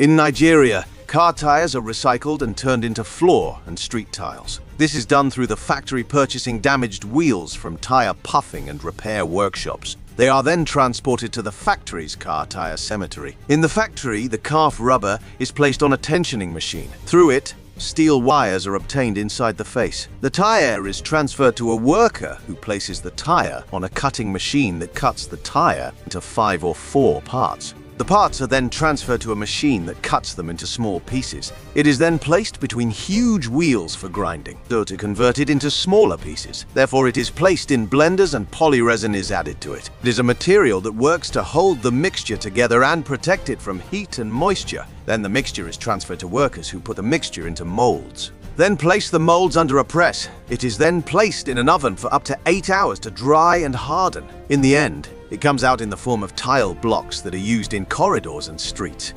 In Nigeria, car tires are recycled and turned into floor and street tiles. This is done through the factory purchasing damaged wheels from tire puffing and repair workshops. They are then transported to the factory's car tire cemetery. In the factory, the calf rubber is placed on a tensioning machine. Through it, steel wires are obtained inside the face. The tire is transferred to a worker who places the tire on a cutting machine that cuts the tire into five or four parts. The parts are then transferred to a machine that cuts them into small pieces. It is then placed between huge wheels for grinding, so to convert it into smaller pieces. Therefore, it is placed in blenders and polyresin is added to it. It is a material that works to hold the mixture together and protect it from heat and moisture. Then the mixture is transferred to workers who put the mixture into molds. Then place the molds under a press. It is then placed in an oven for up to 8 hours to dry and harden. In the end, it comes out in the form of tile blocks that are used in corridors and streets.